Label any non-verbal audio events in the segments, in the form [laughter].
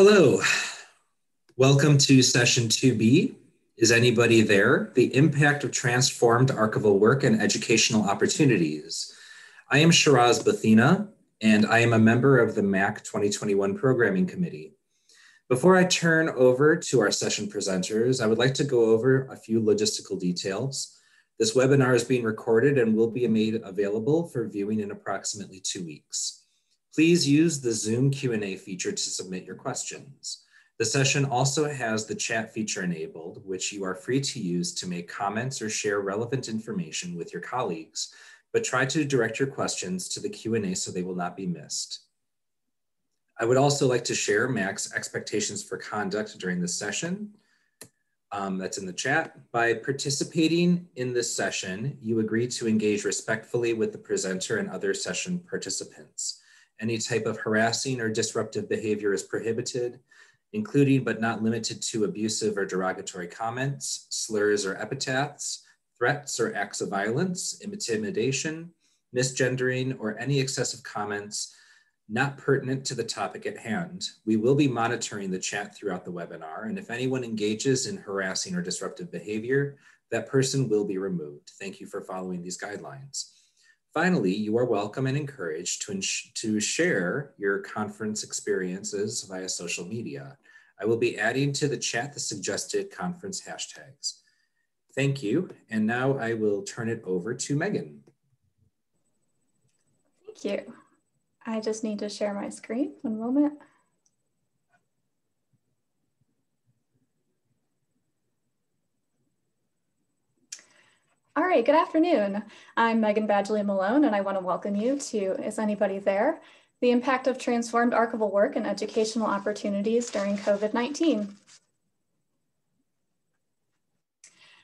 Hello, welcome to session 2B. Is anybody there? The impact of transformed archival work and educational opportunities. I am Shiraz Bathina, and I am a member of the MAC 2021 Programming Committee. Before I turn over to our session presenters, I would like to go over a few logistical details. This webinar is being recorded and will be made available for viewing in approximately two weeks. Please use the Zoom Q&A feature to submit your questions. The session also has the chat feature enabled, which you are free to use to make comments or share relevant information with your colleagues, but try to direct your questions to the Q&A so they will not be missed. I would also like to share Mac's expectations for conduct during this session. Um, that's in the chat. By participating in this session, you agree to engage respectfully with the presenter and other session participants. Any type of harassing or disruptive behavior is prohibited, including but not limited to abusive or derogatory comments, slurs or epithets, threats or acts of violence, intimidation, misgendering, or any excessive comments not pertinent to the topic at hand. We will be monitoring the chat throughout the webinar, and if anyone engages in harassing or disruptive behavior, that person will be removed. Thank you for following these guidelines. Finally, you are welcome and encouraged to, to share your conference experiences via social media. I will be adding to the chat the suggested conference hashtags. Thank you. And now I will turn it over to Megan. Thank you. I just need to share my screen. One moment. Right, good afternoon. I'm Megan Badgley Malone, and I want to welcome you to Is Anybody There? The Impact of Transformed Archival Work and Educational Opportunities During COVID-19.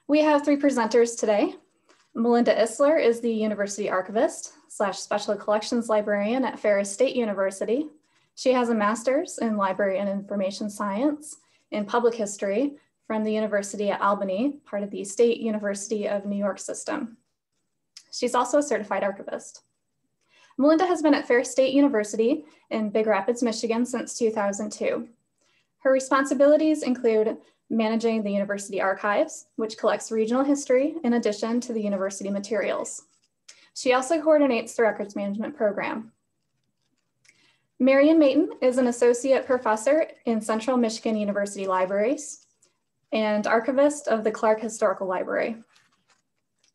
We have three presenters today. Melinda Isler is the University Archivist slash Special Collections Librarian at Ferris State University. She has a master's in Library and Information Science in Public History from the University at Albany, part of the State University of New York system. She's also a certified archivist. Melinda has been at Ferris State University in Big Rapids, Michigan since 2002. Her responsibilities include managing the university archives, which collects regional history in addition to the university materials. She also coordinates the records management program. Marian Matyn is an associate professor in Central Michigan University Libraries and archivist of the Clarke Historical Library.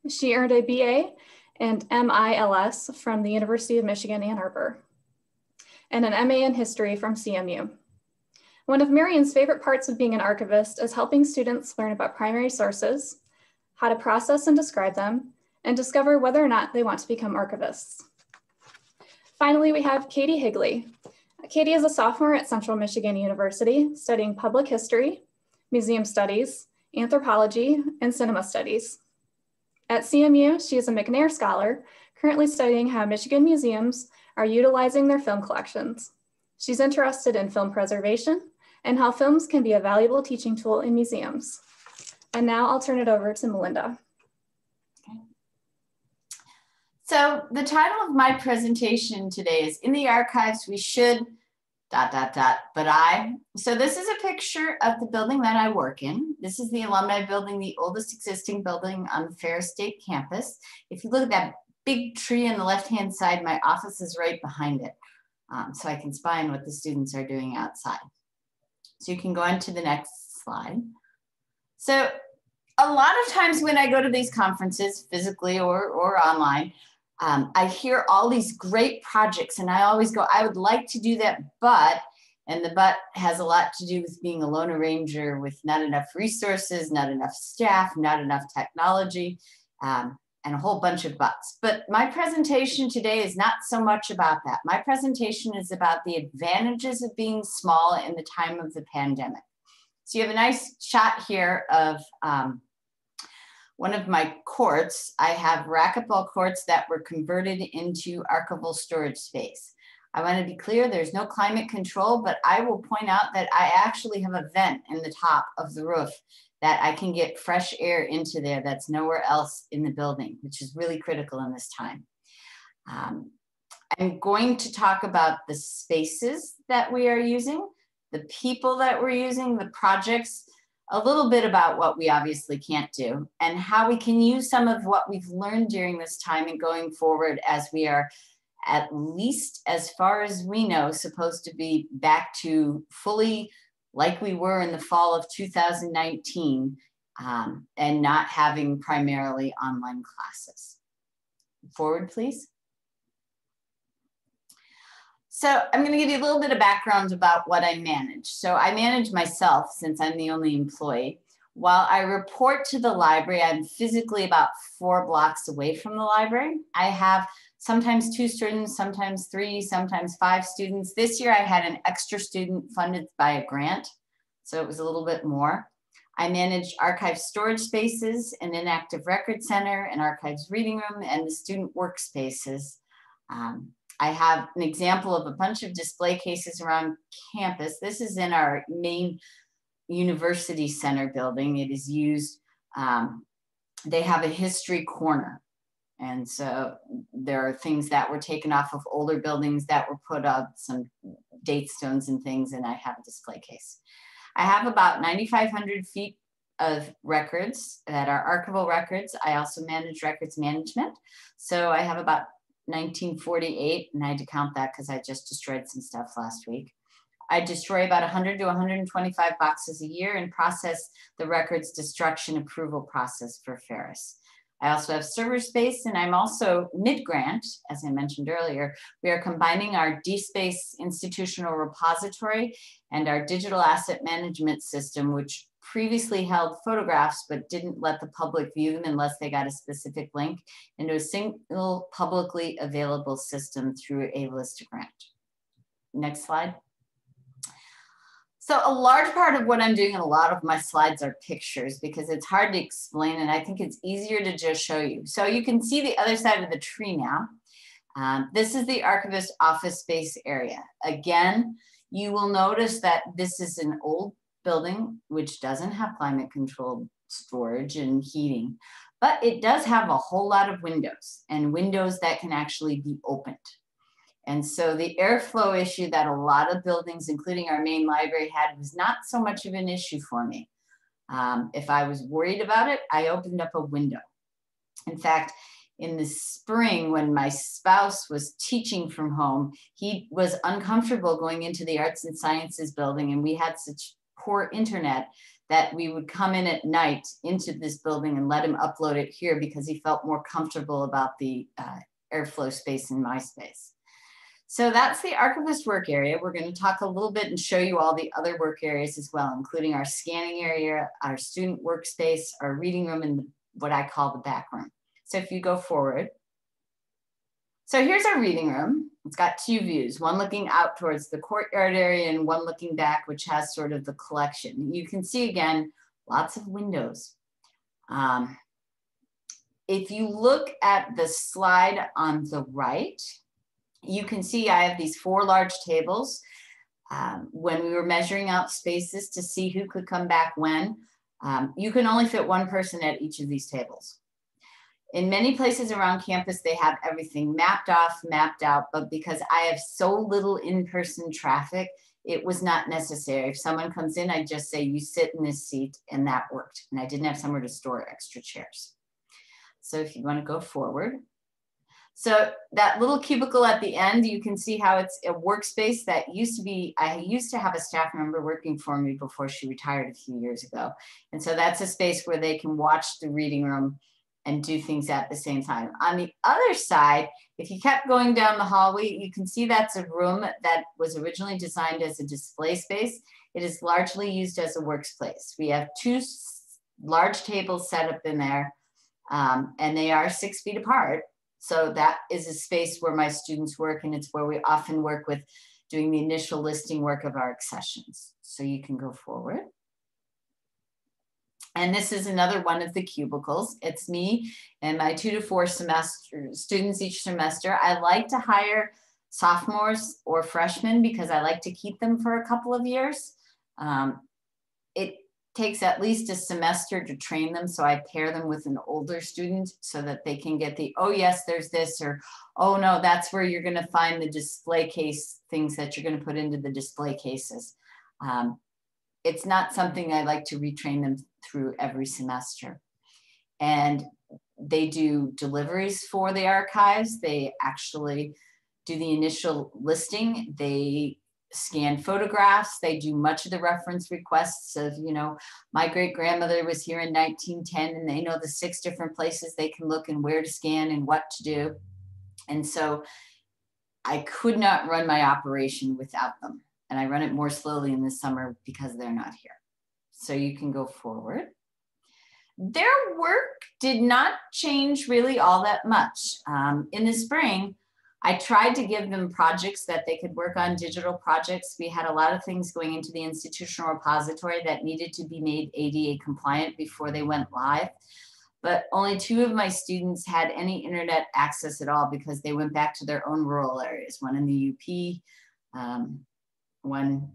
She earned a BA and MILS from the University of Michigan, Ann Arbor, and an MA in history from CMU. One of Marian's favorite parts of being an archivist is helping students learn about primary sources, how to process and describe them, and discover whether or not they want to become archivists. Finally, we have Katie Higley. Katie is a sophomore at Central Michigan University studying public history museum studies, anthropology, and cinema studies. At CMU, she is a McNair Scholar, currently studying how Michigan museums are utilizing their film collections. She's interested in film preservation and how films can be a valuable teaching tool in museums. And now I'll turn it over to Melinda. So the title of my presentation today is In the Archives, We Should dot, dot, dot, but I. So this is a picture of the building that I work in. This is the alumni building, the oldest existing building on the State campus. If you look at that big tree on the left-hand side, my office is right behind it. Um, so I can spy on what the students are doing outside. So you can go on to the next slide. So a lot of times when I go to these conferences, physically or, or online, um, I hear all these great projects and I always go, I would like to do that, but, and the but has a lot to do with being a lone ranger with not enough resources, not enough staff, not enough technology, um, and a whole bunch of buts. But my presentation today is not so much about that. My presentation is about the advantages of being small in the time of the pandemic. So you have a nice shot here of um, one of my courts, I have racquetball courts that were converted into archival storage space. I want to be clear, there's no climate control, but I will point out that I actually have a vent in the top of the roof that I can get fresh air into there that's nowhere else in the building, which is really critical in this time. Um, I'm going to talk about the spaces that we are using. the people that we're using, the projects, a little bit about what we obviously can't do, and how we can use some of what we've learned during this time and going forward as we are at least as far as we know supposed to be back to fully like we were in the fall of 2019 um, and not having primarily online classes. Forward, please. So I'm going to give you a little bit of background about what I manage. So I manage myself since I'm the only employee. While I report to the library, I'm physically about four blocks away from the library. I have sometimes two students, sometimes three, sometimes five students. This year I had an extra student funded by a grant, so it was a little bit more. I manage archive storage spaces, an inactive record center, an archives reading room, and the student workspaces. Um, I have an example of a bunch of display cases around campus. This is in our main university center building. It is used, um, they have a history corner. And so there are things that were taken off of older buildings that were put up, some date stones and things, and I have a display case. I have about 9,500 feet of records that are archival records. I also manage records management. So I have about 1948, and I had to count that because I just destroyed some stuff last week. I destroy about 100 to 125 boxes a year and process the records destruction approval process for Ferris. I also have server space and I'm also mid-grant, as I mentioned earlier. We are combining our DSpace institutional repository and our digital asset management system, which previously held photographs but didn't let the public view them unless they got a specific link into a single publicly available system through a list grant. Next slide. So a large part of what I'm doing in a lot of my slides are pictures because it's hard to explain and I think it's easier to just show you. So you can see the other side of the tree now. Um, this is the archivist office space area. Again, you will notice that this is an old building which doesn't have climate controlled storage and heating, but it does have a whole lot of windows and windows that can actually be opened. And so the airflow issue that a lot of buildings, including our main library, had was not so much of an issue for me. Um, if I was worried about it, I opened up a window. In fact, in the spring, when my spouse was teaching from home, he was uncomfortable going into the arts and sciences building, and we had such poor internet that we would come in at night into this building and let him upload it here because he felt more comfortable about the uh, airflow space in my space. So that's the archivist work area. We're going to talk a little bit and show you all the other work areas as well, including our scanning area, our student workspace, our reading room, and what I call the back room. So if you go forward. So here's our reading room. It's got two views, one looking out towards the courtyard area and one looking back, which has sort of the collection. You can see again, lots of windows. Um, if you look at the slide on the right, you can see I have these four large tables. Um, when we were measuring out spaces to see who could come back when, um, you can only fit one person at each of these tables. In many places around campus, they have everything mapped off, mapped out, but because I have so little in-person traffic, it was not necessary. If someone comes in, I just say, you sit in this seat, and that worked. And I didn't have somewhere to store extra chairs. So if you wanna go forward, so that little cubicle at the end, you can see how it's a workspace that used to be, I used to have a staff member working for me before she retired a few years ago. And so that's a space where they can watch the reading room and do things at the same time. On the other side, if you kept going down the hallway, you can see that's a room that was originally designed as a display space. It is largely used as a workspace. We have two large tables set up in there um, and they are six feet apart so that is a space where my students work and it's where we often work with doing the initial listing work of our accessions. So you can go forward. And this is another one of the cubicles. It's me and my two to four semester students each semester. I like to hire sophomores or freshmen because I like to keep them for a couple of years. Um, it takes at least a semester to train them. So I pair them with an older student so that they can get the, oh yes, there's this, or oh no, that's where you're gonna find the display case things that you're gonna put into the display cases. Um, it's not something I like to retrain them through every semester. And they do deliveries for the archives. They actually do the initial listing. They scan photographs. They do much of the reference requests of, you know, my great grandmother was here in 1910 and they know the six different places they can look and where to scan and what to do. And so I could not run my operation without them. And I run it more slowly in the summer because they're not here. So you can go forward. Their work did not change really all that much. Um, in the spring, I tried to give them projects that they could work on, digital projects. We had a lot of things going into the institutional repository that needed to be made ADA compliant before they went live. But only two of my students had any internet access at all because they went back to their own rural areas, one in the UP, um, one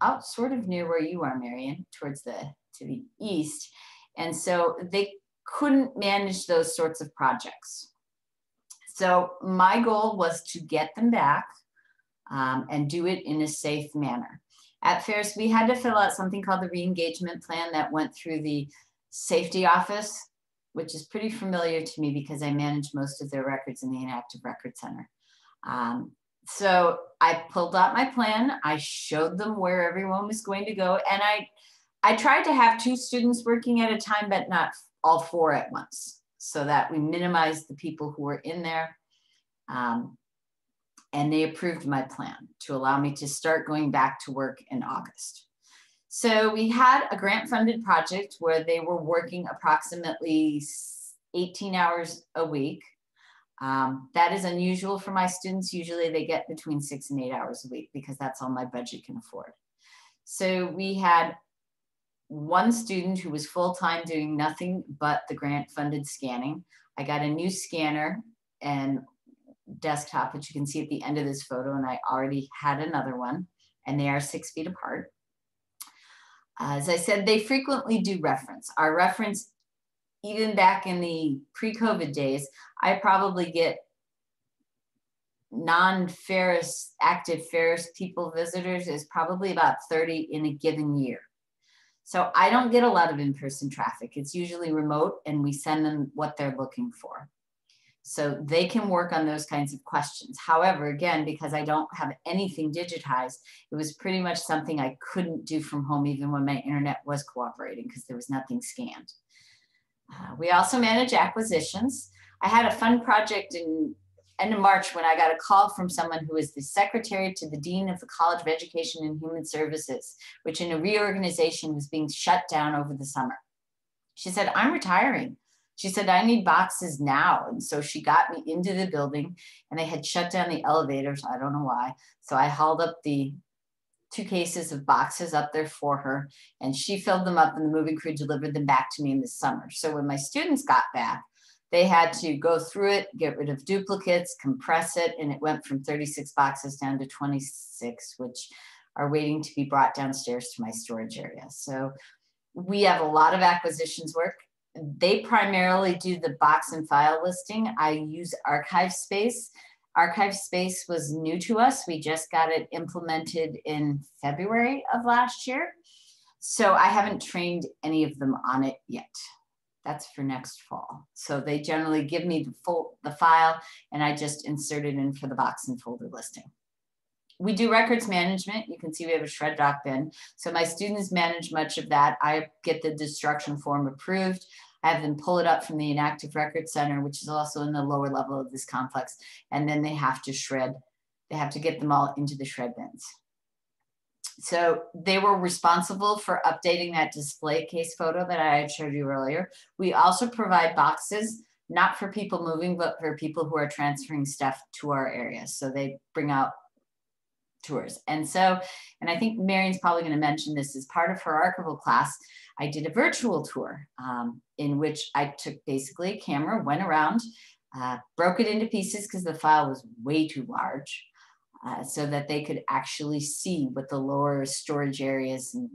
out sort of near where you are, Marian, towards the to the east. And so they couldn't manage those sorts of projects. So my goal was to get them back um, and do it in a safe manner. At Ferris, we had to fill out something called the re-engagement plan that went through the safety office, which is pretty familiar to me because I manage most of their records in the Inactive Record Center. Um, so I pulled out my plan. I showed them where everyone was going to go, and I, I tried to have two students working at a time, but not all four at once so that we minimized the people who were in there. Um, and they approved my plan to allow me to start going back to work in August. So we had a grant funded project where they were working approximately 18 hours a week. Um, that is unusual for my students. Usually they get between six and eight hours a week because that's all my budget can afford. So we had one student who was full-time doing nothing but the grant funded scanning. I got a new scanner and desktop, which you can see at the end of this photo, and I already had another one, and they are six feet apart. As I said, they frequently do reference. Our reference, even back in the pre-COVID days, I probably get non-Ferris, active Ferris people visitors is probably about 30 in a given year. So I don't get a lot of in-person traffic. It's usually remote and we send them what they're looking for. So they can work on those kinds of questions. However, again, because I don't have anything digitized, it was pretty much something I couldn't do from home even when my internet was cooperating because there was nothing scanned. Uh, we also manage acquisitions. I had a fun project in end of March when I got a call from someone who is the secretary to the dean of the College of Education and Human Services, which in a reorganization was being shut down over the summer. She said, I'm retiring. She said, I need boxes now. And so she got me into the building and they had shut down the elevators. I don't know why. So I hauled up the two cases of boxes up there for her and she filled them up and the moving crew delivered them back to me in the summer. So when my students got back, they had to go through it, get rid of duplicates, compress it, and it went from 36 boxes down to 26, which are waiting to be brought downstairs to my storage area. So we have a lot of acquisitions work. They primarily do the box and file listing. I use ArchivesSpace. ArchivesSpace was new to us. We just got it implemented in February of last year. So I haven't trained any of them on it yet. That's for next fall. So they generally give me the full the file and I just insert it in for the box and folder listing. We do records management. You can see we have a shred doc bin. So my students manage much of that. I get the destruction form approved. I have them pull it up from the Inactive Record Center, which is also in the lower level of this complex. And then they have to shred. They have to get them all into the shred bins. So they were responsible for updating that display case photo that I had showed you earlier. We also provide boxes, not for people moving, but for people who are transferring stuff to our area. So they bring out tours. And so, and I think Marian's probably going to mention this as part of her archival class. I did a virtual tour um, in which I took basically a camera, went around, uh, broke it into pieces because the file was way too large uh, so that they could actually see what the lower storage areas and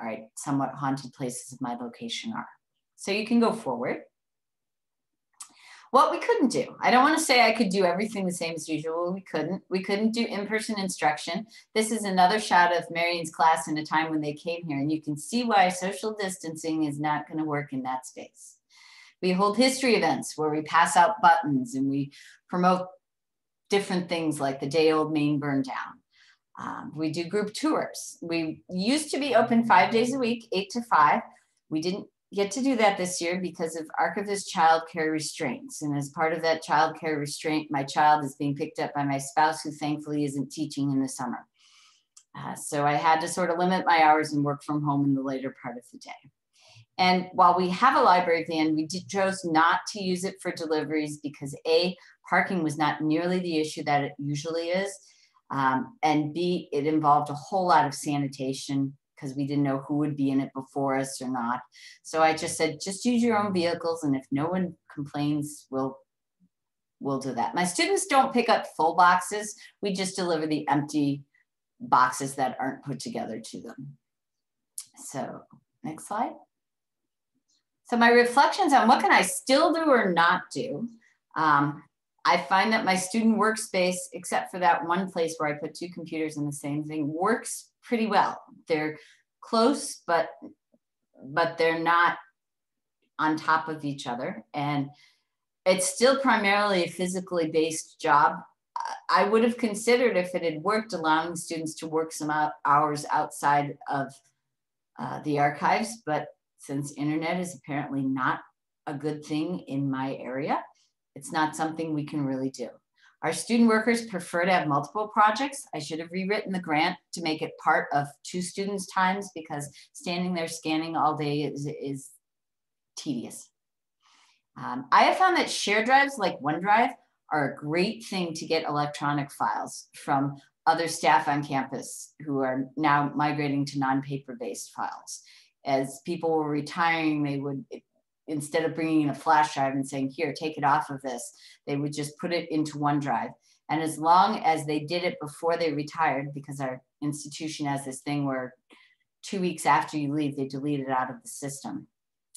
all right, somewhat haunted places of my location are. So you can go forward. What we couldn't do. I don't want to say I could do everything the same as usual. We couldn't. We couldn't do in-person instruction. This is another shot of Marian's class in a time when they came here, and you can see why social distancing is not going to work in that space. We hold history events where we pass out buttons and we promote different things like the day Old Main burn down. Um, we do group tours. We used to be open five days a week, eight to five. We didn't get to do that this year because of archivist childcare restraints. And as part of that childcare restraint, my child is being picked up by my spouse, who thankfully isn't teaching in the summer. Uh, so I had to sort of limit my hours and work from home in the later part of the day. And while we have a library van, we did, chose not to use it for deliveries because A, parking was not nearly the issue that it usually is. Um, and B, it involved a whole lot of sanitation because we didn't know who would be in it before us or not. So I just said, just use your own vehicles. And if no one complains, we'll, we'll do that. My students don't pick up full boxes. We just deliver the empty boxes that aren't put together to them. So next slide. So my reflections on what can I still do or not do. Um, I find that my student workspace, except for that one place where I put two computers in the same thing, works pretty well. They're close, but but they're not on top of each other. And it's still primarily a physically based job. I would have considered if it had worked, allowing students to work some hours outside of uh, the archives. But since internet is apparently not a good thing in my area, it's not something we can really do. Our student workers prefer to have multiple projects. I should have rewritten the grant to make it part of two students' times because standing there scanning all day is, is tedious. Um, I have found that share drives like OneDrive are a great thing to get electronic files from other staff on campus who are now migrating to non-paper based files. As people were retiring, they would instead of bringing in a flash drive and saying, here, take it off of this, they would just put it into OneDrive. And as long as they did it before they retired, because our institution has this thing where two weeks after you leave, they delete it out of the system.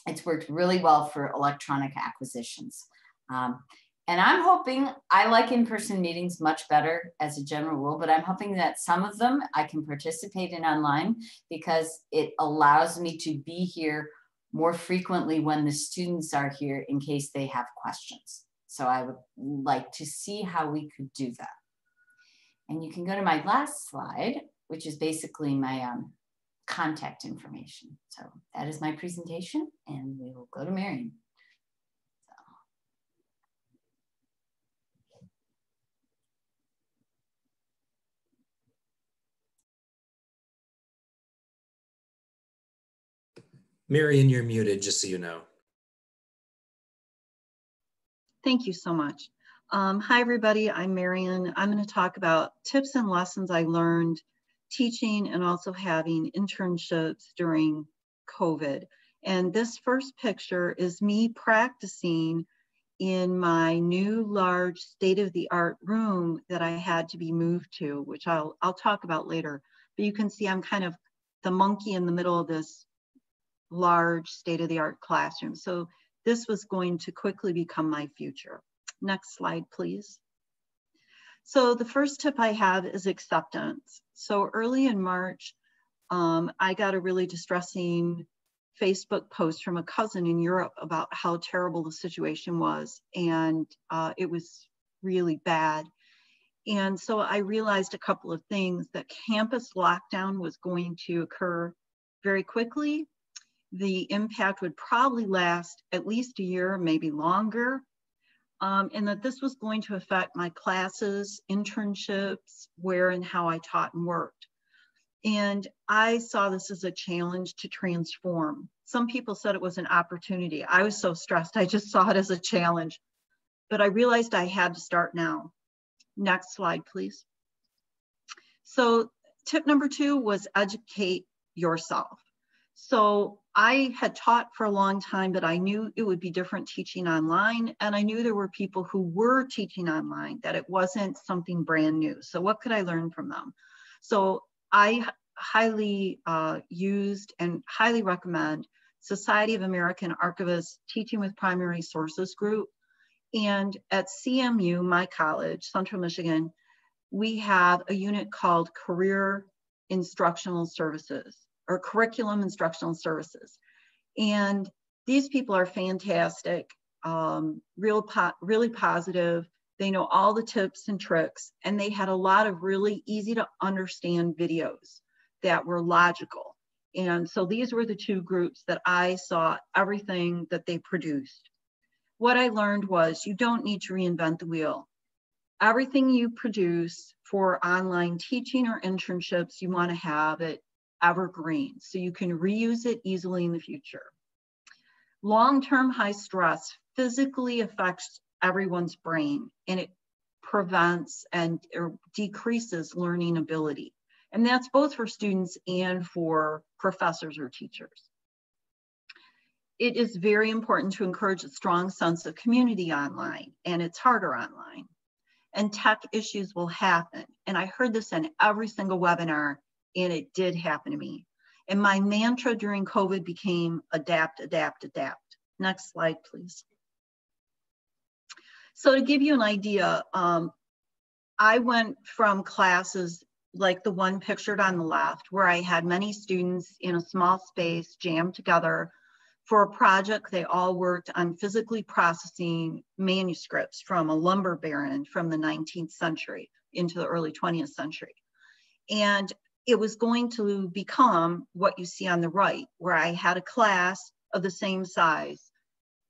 It's worked really well for electronic acquisitions. Um, and I'm hoping, I like in-person meetings much better as a general rule, but I'm hoping that some of them I can participate in online because it allows me to be here more frequently when the students are here in case they have questions. So I would like to see how we could do that. And you can go to my last slide, which is basically my um, contact information. So that is my presentation and we will go to Marian. Marian, you're muted, just so you know. Thank you so much. Um, hi, everybody. I'm Marian. I'm going to talk about tips and lessons I learned teaching and also having internships during COVID. And this first picture is me practicing in my new large state-of-the-art room that I had to be moved to, which I'll, I'll talk about later. But you can see I'm kind of the monkey in the middle of this large state-of-the-art classroom. So this was going to quickly become my future. Next slide, please. So the first tip I have is acceptance. So early in March, um, I got a really distressing Facebook post from a cousin in Europe about how terrible the situation was. And uh, it was really bad. And so I realized a couple of things that campus lockdown was going to occur very quickly the impact would probably last at least a year, maybe longer, um, and that this was going to affect my classes, internships, where and how I taught and worked. And I saw this as a challenge to transform. Some people said it was an opportunity. I was so stressed, I just [laughs] saw it as a challenge. But I realized I had to start now. Next slide, please. So tip number two was educate yourself. So I had taught for a long time, but I knew it would be different teaching online. And I knew there were people who were teaching online, that it wasn't something brand new. So what could I learn from them? So I highly uh, used and highly recommend Society of American Archivists Teaching with Primary Sources group. And at CMU, my college, Central Michigan, we have a unit called Career Instructional Services or Curriculum Instructional Services. And these people are fantastic, um, real po really positive. They know all the tips and tricks, and they had a lot of really easy to understand videos that were logical. And so these were the two groups that I saw everything that they produced. What I learned was you don't need to reinvent the wheel. Everything you produce for online teaching or internships, you want to have it evergreen so you can reuse it easily in the future. Long-term high stress physically affects everyone's brain and it prevents and decreases learning ability. And that's both for students and for professors or teachers. It is very important to encourage a strong sense of community online, and it's harder online. And tech issues will happen. And I heard this in every single webinar, and it did happen to me. And my mantra during COVID became adapt, adapt, adapt. Next slide, please. So to give you an idea, um, I went from classes like the one pictured on the left, where I had many students in a small space jammed together for a project. They all worked on physically processing manuscripts from a lumber baron from the 19th century into the early 20th century. And it was going to become what you see on the right, where I had a class of the same size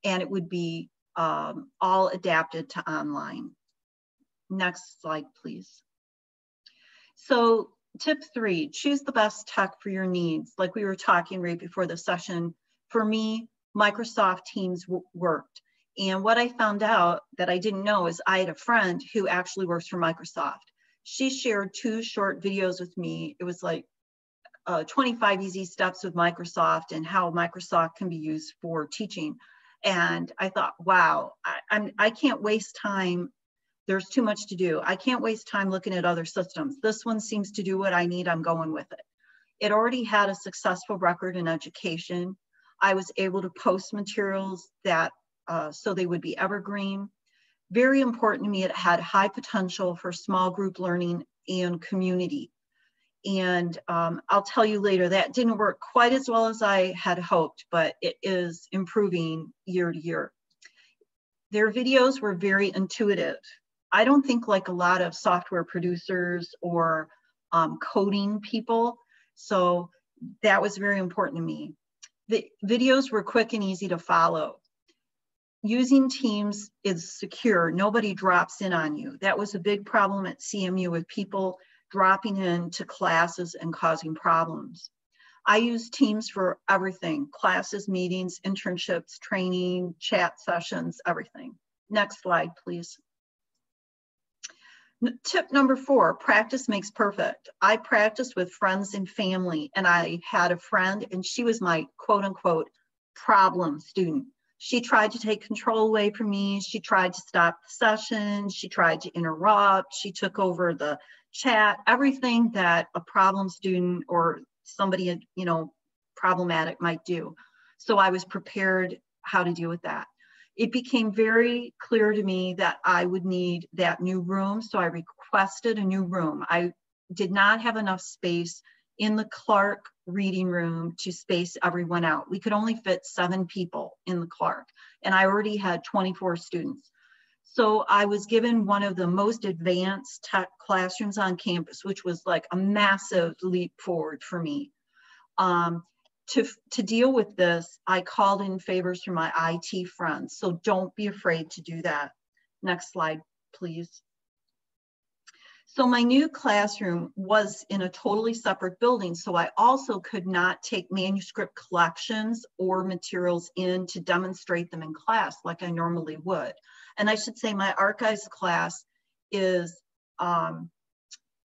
and it would be um, all adapted to online. Next slide, please. So tip three, choose the best tech for your needs. Like we were talking right before the session, for me, Microsoft Teams worked. And what I found out that I didn't know is I had a friend who actually works for Microsoft. She shared two short videos with me. It was like uh, 25 easy steps with Microsoft and how Microsoft can be used for teaching. And I thought, wow, I, I'm, I can't waste time there's too much to do. I can't waste time looking at other systems. This one seems to do what I need. I'm going with it. It already had a successful record in education. I was able to post materials that uh, so they would be evergreen. Very important to me, it had high potential for small group learning and community. And um, I'll tell you later, that didn't work quite as well as I had hoped, but it is improving year to year. Their videos were very intuitive. I don't think like a lot of software producers or um, coding people. So that was very important to me. The videos were quick and easy to follow. Using Teams is secure. Nobody drops in on you. That was a big problem at CMU with people dropping into classes and causing problems. I use Teams for everything, classes, meetings, internships, training, chat sessions, everything. Next slide, please. Tip number four, practice makes perfect. I practiced with friends and family, and I had a friend, and she was my quote unquote problem student. She tried to take control away from me. She tried to stop the session. She tried to interrupt. She took over the chat, everything that a problem student or somebody, you know, problematic might do. So I was prepared how to deal with that it became very clear to me that I would need that new room. So I requested a new room. I did not have enough space in the Clarke reading room to space everyone out. We could only fit seven people in the Clarke, and I already had 24 students. So I was given one of the most advanced tech classrooms on campus, which was like a massive leap forward for me. Um, to, to deal with this, I called in favors from my IT friends. So don't be afraid to do that. Next slide, please. So my new classroom was in a totally separate building. So I also could not take manuscript collections or materials in to demonstrate them in class like I normally would. And I should say my archives class is um,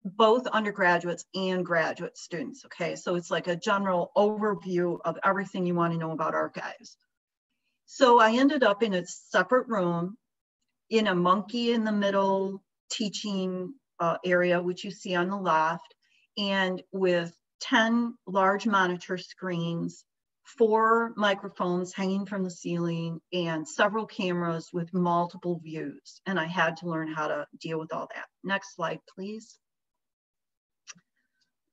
both undergraduates and graduate students. Okay, so it's like a general overview of everything you want to know about archives. So I ended up in a separate room in a monkey in the middle teaching uh, area, which you see on the left, and with 10 large monitor screens, four microphones hanging from the ceiling and several cameras with multiple views. And I had to learn how to deal with all that. Next slide, please.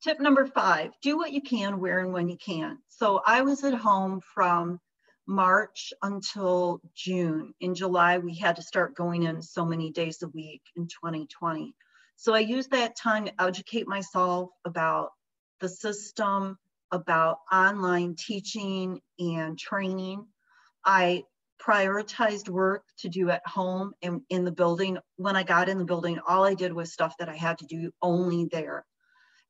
Tip number five, do what you can, where and when you can. So I was at home from March until June. In July, we had to start going in so many days a week in 2020. So I used that time to educate myself about the system, about online teaching and training. I prioritized work to do at home and in the building. When I got in the building, all I did was stuff that I had to do only there.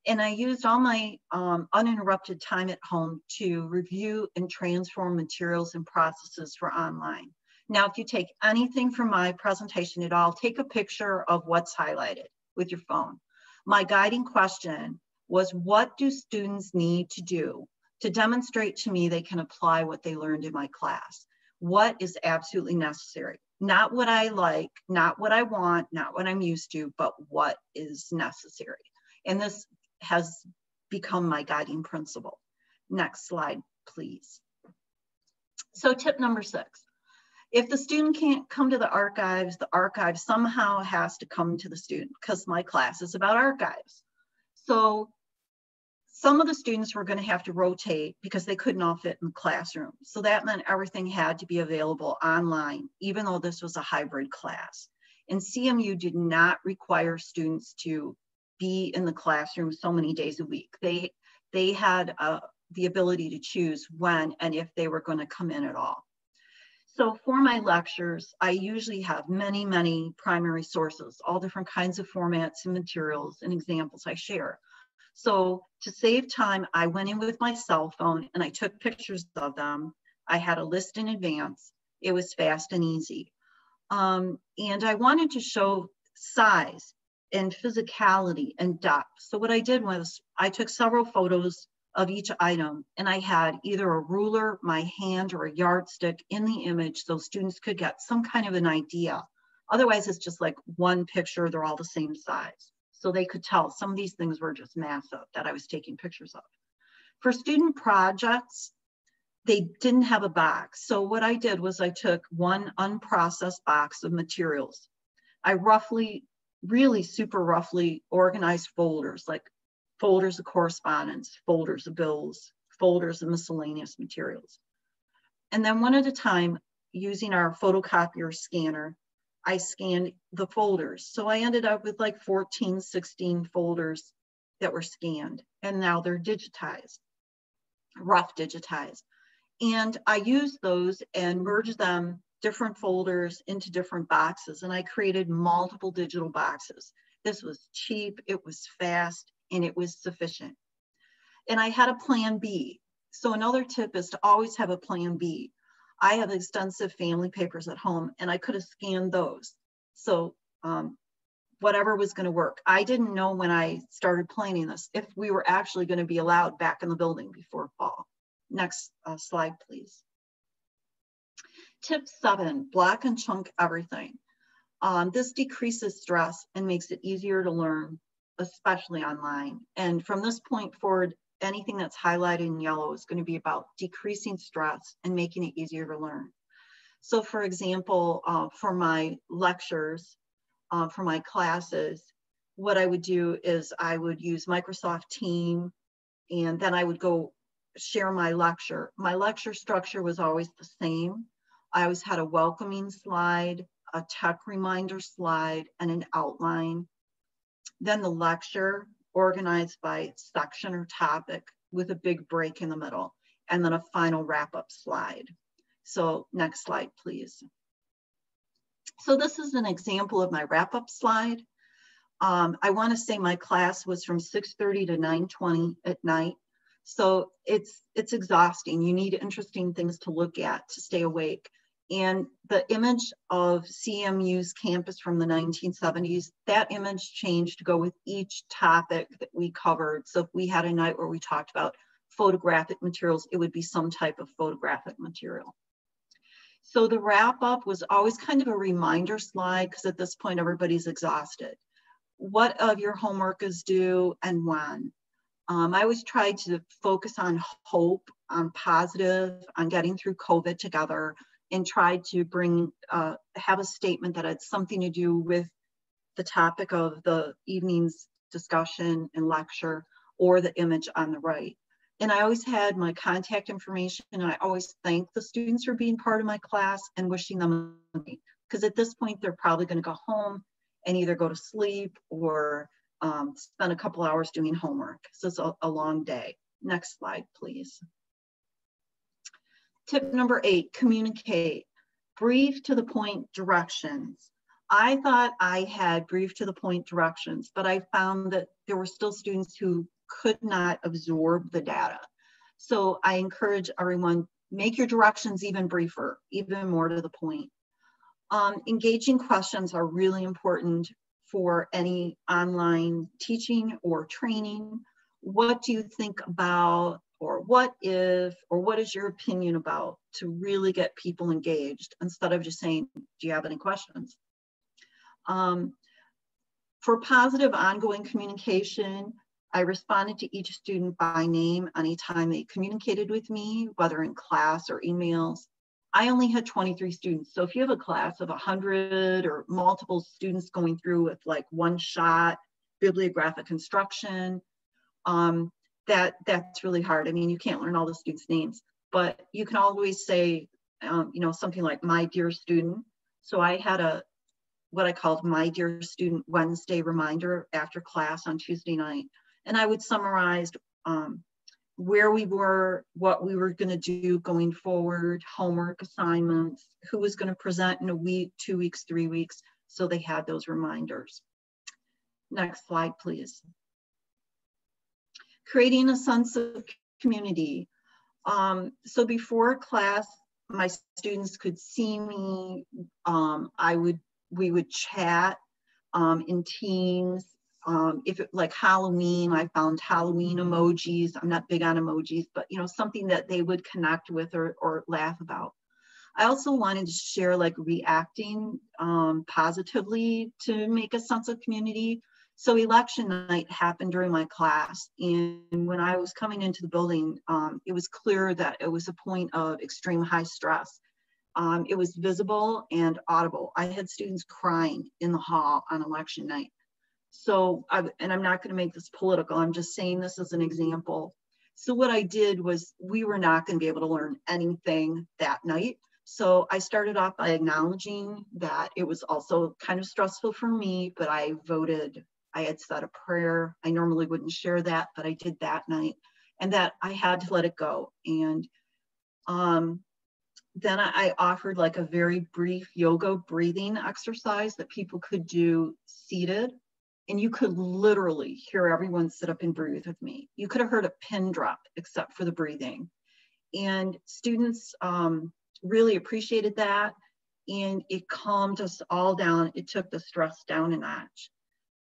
And I used all my um, uninterrupted time at home to review and transform materials and processes for online. Now, if you take anything from my presentation at all, take a picture of what's highlighted with your phone. My guiding question was what do students need to do to demonstrate to me they can apply what they learned in my class? What is absolutely necessary? Not what I like, not what I want, not what I'm used to, but what is necessary. And this has become my guiding principle. Next slide, please. So tip number six, if the student can't come to the archives, the archive somehow has to come to the student because my class is about archives. So some of the students were going to have to rotate because they couldn't all fit in the classroom. So that meant everything had to be available online, even though this was a hybrid class. And CMU did not require students to be in the classroom so many days a week. They, they had uh, the ability to choose when and if they were going to come in at all. So for my lectures, I usually have many, many primary sources, all different kinds of formats and materials and examples I share. So to save time, I went in with my cell phone and I took pictures of them. I had a list in advance. It was fast and easy. Um, and I wanted to show size and physicality and depth. So what I did was I took several photos of each item and I had either a ruler, my hand, or a yardstick in the image so students could get some kind of an idea. Otherwise, it's just like one picture, they're all the same size. So they could tell some of these things were just massive that I was taking pictures of. For student projects, they didn't have a box. So what I did was I took one unprocessed box of materials. I roughly really super roughly organized folders, like folders of correspondence, folders of bills, folders of miscellaneous materials. And then one at a time, using our photocopier scanner, I scanned the folders. So I ended up with like 14, 16 folders that were scanned and now they're digitized, rough digitized. And I used those and merged them different folders into different boxes and I created multiple digital boxes. This was cheap, it was fast, and it was sufficient. And I had a plan B. So another tip is to always have a plan B. I have extensive family papers at home and I could have scanned those. So um, whatever was gonna work. I didn't know when I started planning this, if we were actually gonna be allowed back in the building before fall. Next uh, slide, please. Tip seven, block and chunk everything. Um, this decreases stress and makes it easier to learn, especially online. And from this point forward, anything that's highlighted in yellow is going to be about decreasing stress and making it easier to learn. So for example, uh, for my lectures, uh, for my classes, what I would do is I would use Microsoft Team and then I would go share my lecture. My lecture structure was always the same. I always had a welcoming slide, a tech reminder slide, and an outline. Then the lecture organized by section or topic with a big break in the middle, and then a final wrap up slide. So next slide, please. So this is an example of my wrap up slide. Um, I wanna say my class was from 6.30 to 9.20 at night. So it's, it's exhausting. You need interesting things to look at to stay awake. And the image of CMU's campus from the 1970s, that image changed to go with each topic that we covered. So if we had a night where we talked about photographic materials, it would be some type of photographic material. So the wrap up was always kind of a reminder slide because at this point everybody's exhausted. What of your homework is due and when? Um, I always tried to focus on hope on positive on getting through COVID together and tried to bring, uh, have a statement that had something to do with the topic of the evening's discussion and lecture or the image on the right. And I always had my contact information and I always thank the students for being part of my class and wishing them because at this point they're probably going to go home and either go to sleep or um, spend a couple hours doing homework. So it's a, a long day. Next slide, please. Tip number eight, communicate. Brief to the point directions. I thought I had brief to the point directions, but I found that there were still students who could not absorb the data. So I encourage everyone, make your directions even briefer, even more to the point. Um, engaging questions are really important for any online teaching or training. What do you think about, or what if, or what is your opinion about to really get people engaged instead of just saying, do you have any questions? Um, for positive ongoing communication, I responded to each student by name anytime they communicated with me, whether in class or emails. I only had 23 students. So if you have a class of 100 or multiple students going through with like one shot bibliographic instruction, um, that that's really hard. I mean, you can't learn all the students' names, but you can always say, um, you know, something like my dear student. So I had a what I called my dear student Wednesday reminder after class on Tuesday night, and I would summarize um, where we were, what we were going to do going forward, homework assignments, who was going to present in a week, two weeks, three weeks. So they had those reminders. Next slide, please. Creating a sense of community. Um, so before class, my students could see me. Um, I would, we would chat um, in teams um, if it like Halloween, I found Halloween emojis. I'm not big on emojis, but you know, something that they would connect with or, or laugh about. I also wanted to share like reacting um, positively to make a sense of community. So election night happened during my class. And when I was coming into the building, um, it was clear that it was a point of extreme high stress. Um, it was visible and audible. I had students crying in the hall on election night. So, I, and I'm not going to make this political, I'm just saying this as an example. So, what I did was, we were not going to be able to learn anything that night. So, I started off by acknowledging that it was also kind of stressful for me, but I voted, I had said a prayer. I normally wouldn't share that, but I did that night, and that I had to let it go. And um, then I offered like a very brief yoga breathing exercise that people could do seated and you could literally hear everyone sit up and breathe with me. You could have heard a pin drop except for the breathing. And students um, really appreciated that. And it calmed us all down. It took the stress down a notch.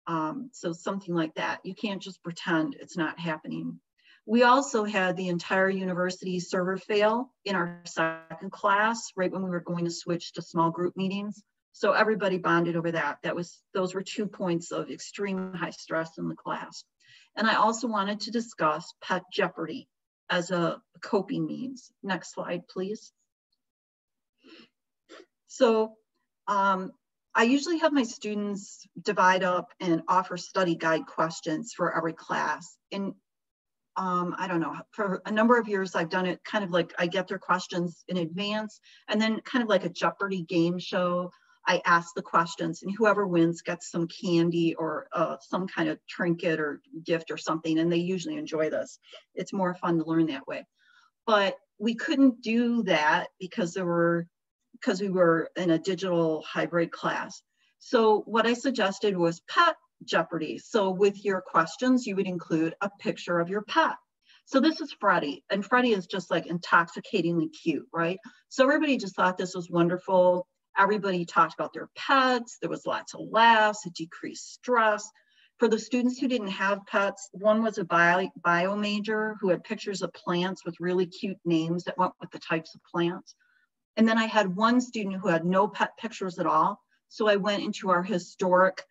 Um, so something like that. You can't just pretend it's not happening. We also had the entire university server fail in our second class, right when we were going to switch to small group meetings. So everybody bonded over that. That was those were two points of extreme high stress in the class. And I also wanted to discuss pet jeopardy as a coping means. Next slide, please. So um, I usually have my students divide up and offer study guide questions for every class. And um, I don't know, for a number of years, I've done it kind of like I get their questions in advance and then kind of like a Jeopardy game show I ask the questions, and whoever wins gets some candy or uh, some kind of trinket or gift or something, and they usually enjoy this. It's more fun to learn that way. But we couldn't do that because there were because we were in a digital hybrid class. So what I suggested was pet Jeopardy. So with your questions, you would include a picture of your pet. So this is Freddie, and Freddie is just like intoxicatingly cute, right? So everybody just thought this was wonderful. Everybody talked about their pets. There was lots of laughs, it decreased stress. For the students who didn't have pets, one was a bio, bio major who had pictures of plants with really cute names that went with the types of plants. And then I had one student who had no pet pictures at all. So I went into our historic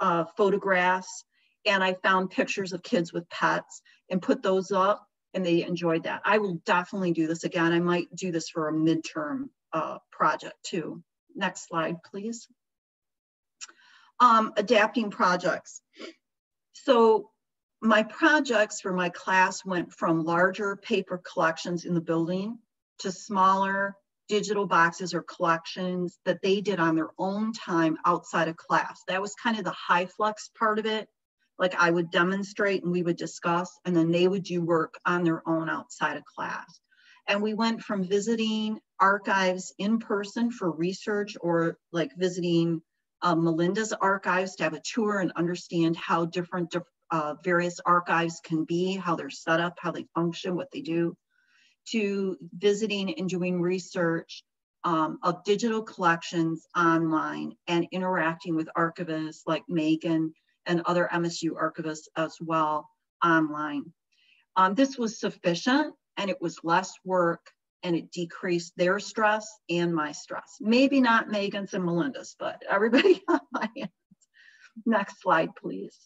uh, photographs and I found pictures of kids with pets and put those up and they enjoyed that. I will definitely do this again. I might do this for a midterm uh, project too. Next slide, please. Um, adapting projects. So my projects for my class went from larger paper collections in the building to smaller digital boxes or collections that they did on their own time outside of class. That was kind of the HyFlex part of it. Like I would demonstrate and we would discuss, and then they would do work on their own outside of class. And we went from visiting archives in person for research or like visiting uh, Melinda's archives to have a tour and understand how different uh, various archives can be, how they're set up, how they function, what they do, to visiting and doing research um, of digital collections online and interacting with archivists like Megan and other MSU archivists as well online. Um, this was sufficient and it was less work and it decreased their stress and my stress. Maybe not Megan's and Melinda's, but everybody [laughs] on my end. Next slide, please.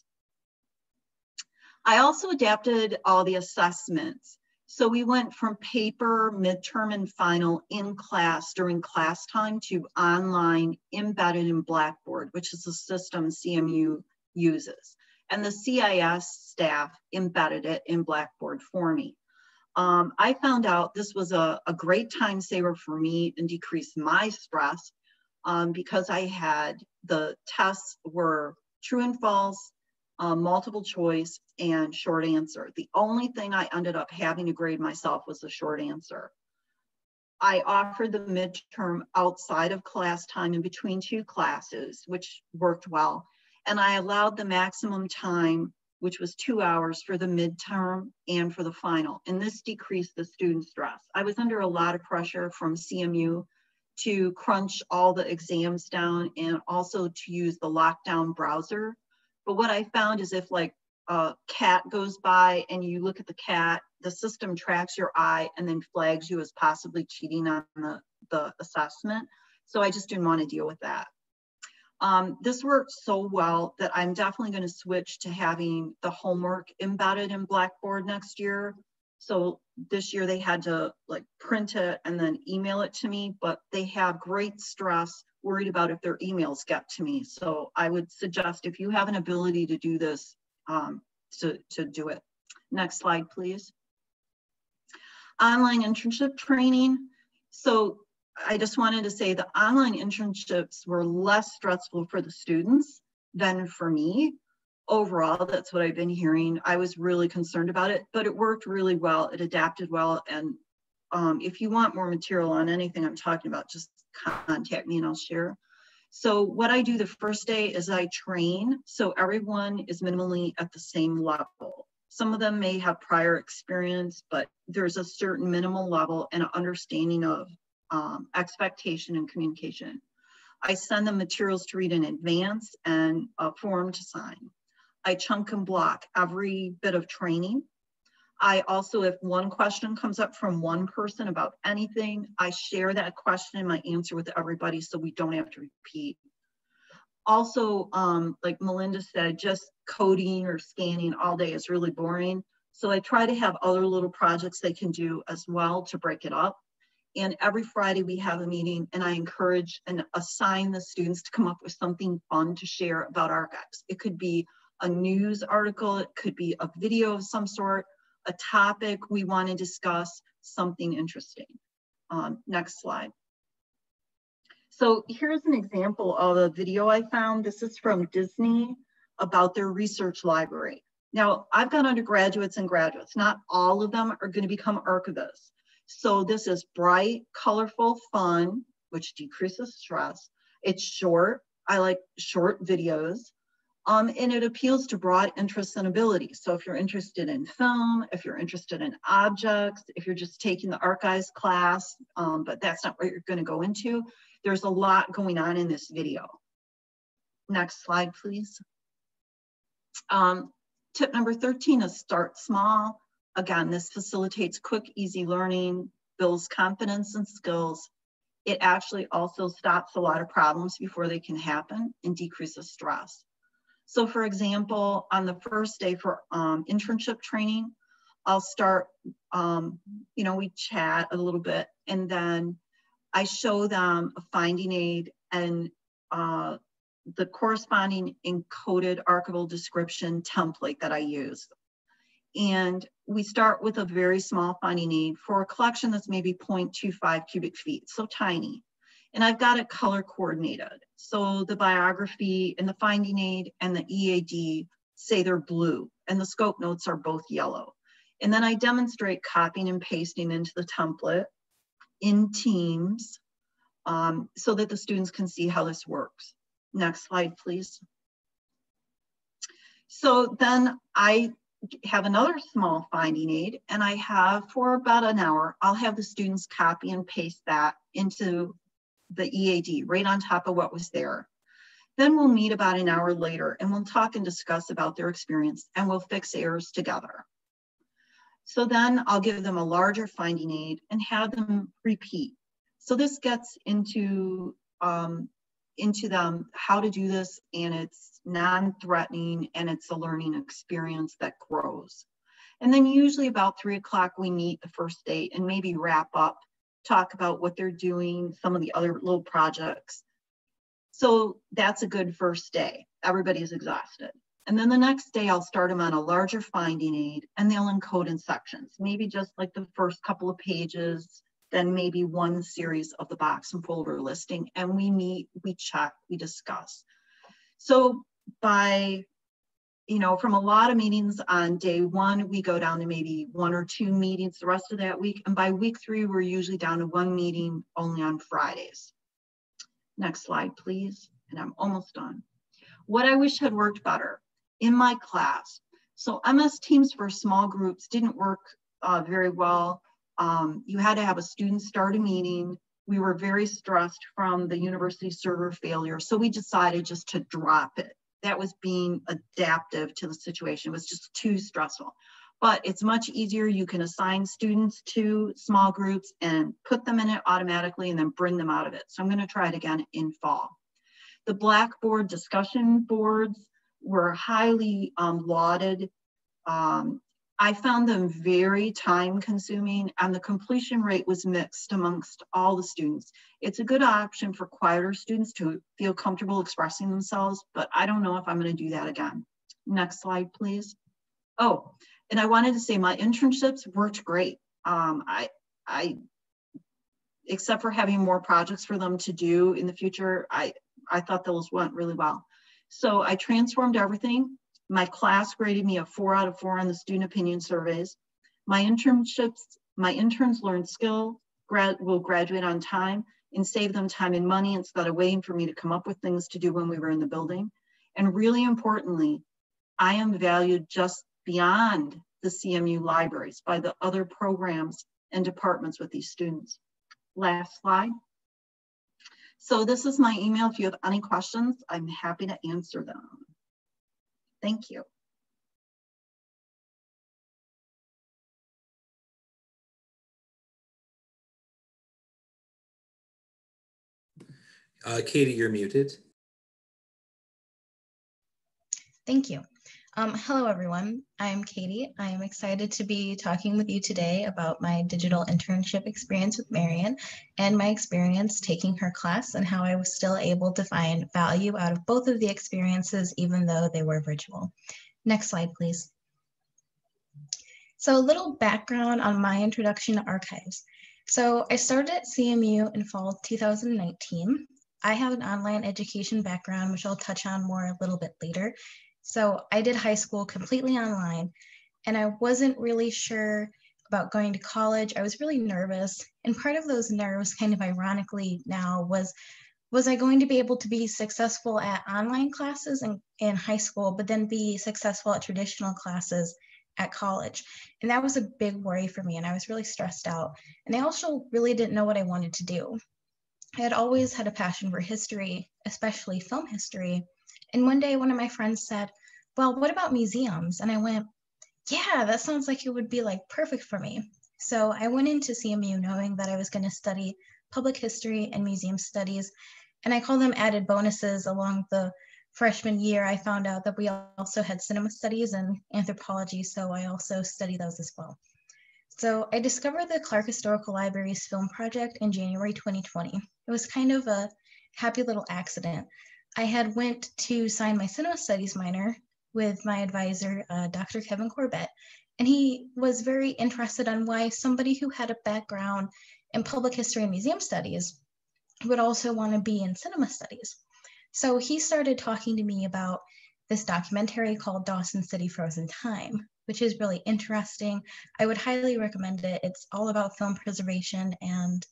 I also adapted all the assessments. So we went from paper, midterm, and final in class during class time to online embedded in Blackboard, which is a system CMU uses. And the CIS staff embedded it in Blackboard for me. Um, I found out this was a, a, great time saver for me and decreased my stress um, because I had the tests were true and false, uh, multiple choice, and short answer. The only thing I ended up having to grade myself was the short answer. I offered the midterm outside of class time in between two classes, which worked well. And I allowed the maximum time which was two hours for the midterm and for the final. And this decreased the student stress. I was under a lot of pressure from CMU to crunch all the exams down and also to use the lockdown browser. But what I found is if like a cat goes by and you look at the cat, the system tracks your eye and then flags you as possibly cheating on the, the assessment. So I just didn't want to deal with that. Um, this worked so well that I'm definitely going to switch to having the homework embedded in Blackboard next year. So this year they had to like print it and then email it to me, but they have great stress worried about if their emails get to me. So I would suggest if you have an ability to do this, um, to, to do it. Next slide, please. Online internship training. So I just wanted to say the online internships were less stressful for the students than for me. Overall, that's what I've been hearing. I was really concerned about it, but it worked really well. It adapted well. And um, if you want more material on anything I'm talking about, just contact me and I'll share. So what I do the first day is I train. So everyone is minimally at the same level. Some of them may have prior experience, but there's a certain minimal level and an understanding of um, expectation and communication. I send them materials to read in advance and a form to sign. I chunk and block every bit of training. I also, if one question comes up from one person about anything, I share that question and my answer with everybody so we don't have to repeat. Also, um, like Melinda said, just coding or scanning all day is really boring. So I try to have other little projects they can do as well to break it up. And every Friday we have a meeting and I encourage and assign the students to come up with something fun to share about archives. It could be a news article, it could be a video of some sort, a topic we want to discuss, something interesting. Um, next slide. So here's an example of a video I found. This is from Disney about their research library. Now, I've got undergraduates and graduates. Not all of them are going to become archivists. So this is bright, colorful, fun, which decreases stress. It's short. I like short videos. Um, and it appeals to broad interests and abilities. So if you're interested in film, if you're interested in objects, if you're just taking the archives class, um, but that's not what you're gonna go into, there's a lot going on in this video. Next slide, please. Um, tip number 13 is start small. Again, this facilitates quick, easy learning, builds confidence and skills. It actually also stops a lot of problems before they can happen and decreases stress. So for example, on the first day for um, internship training, I'll start, um, you know, we chat a little bit and then I show them a finding aid and uh, the corresponding encoded archival description template that I use. And we start with a very small finding aid for a collection that's maybe 0.25 cubic feet, so tiny. And I've got it color coordinated. So the biography and the finding aid and the EAD say they're blue and the scope notes are both yellow. And then I demonstrate copying and pasting into the template in teams um, so that the students can see how this works. Next slide, please. So then I have another small finding aid and I have for about an hour, I'll have the students copy and paste that into the EAD right on top of what was there. Then we'll meet about an hour later and we'll talk and discuss about their experience and we'll fix errors together. So then I'll give them a larger finding aid and have them repeat. So this gets into um, into them how to do this and it's non-threatening and it's a learning experience that grows. And then usually about three o'clock we meet the first date and maybe wrap up, talk about what they're doing, some of the other little projects. So that's a good first day. Everybody's exhausted. And then the next day I'll start them on a larger finding aid and they'll encode in sections, maybe just like the first couple of pages, then maybe one series of the box and folder listing. And we meet, we check, we discuss. So by, you know, from a lot of meetings on day one, we go down to maybe one or two meetings the rest of that week. And by week three, we're usually down to one meeting only on Fridays. Next slide, please. And I'm almost done. What I wish had worked better in my class. So MS Teams for small groups didn't work uh, very well um, you had to have a student start a meeting. We were very stressed from the university server failure. So we decided just to drop it. That was being adaptive to the situation. It was just too stressful. But it's much easier. You can assign students to small groups and put them in it automatically and then bring them out of it. So I'm gonna try it again in fall. The Blackboard discussion boards were highly um, lauded um, I found them very time consuming and the completion rate was mixed amongst all the students. It's a good option for quieter students to feel comfortable expressing themselves, but I don't know if I'm gonna do that again. Next slide, please. Oh, and I wanted to say my internships worked great. Um, I, I, except for having more projects for them to do in the future, I, I thought those went really well. So I transformed everything my class graded me a four out of four on the student opinion surveys. My internships, my interns learned skill, grad, will graduate on time and save them time and money instead of waiting for me to come up with things to do when we were in the building. And really importantly, I am valued just beyond the CMU libraries by the other programs and departments with these students. Last slide. So this is my email. If you have any questions, I'm happy to answer them. Thank you. Uh, Katie, you're muted. Thank you. Um, hello, everyone. I'm Katie. I am excited to be talking with you today about my digital internship experience with Marian and my experience taking her class and how I was still able to find value out of both of the experiences, even though they were virtual. Next slide, please. So a little background on my introduction to archives. So I started at CMU in fall 2019. I have an online education background, which I'll touch on more a little bit later. So I did high school completely online and I wasn't really sure about going to college. I was really nervous. And part of those nerves, kind of ironically now, was was I going to be able to be successful at online classes in, in high school, but then be successful at traditional classes at college? And that was a big worry for me. And I was really stressed out. And I also really didn't know what I wanted to do. I had always had a passion for history, especially film history. And one day, one of my friends said, Well, what about museums? And I went, Yeah, that sounds like it would be like perfect for me. So I went into CMU knowing that I was going to study public history and museum studies. And I call them added bonuses along the freshman year, I found out that we also had cinema studies and anthropology, so I also study those as well. So I discovered the Clarke Historical Library's film project in January 2020. It was kind of a happy little accident. I had went to sign my cinema studies minor with my advisor, uh, Dr. Kevin Corbett, and he was very interested on why somebody who had a background in public history and museum studies would also want to be in cinema studies. So he started talking to me about this documentary called Dawson City Frozen Time, which is really interesting. I would highly recommend it. It's all about film preservation. And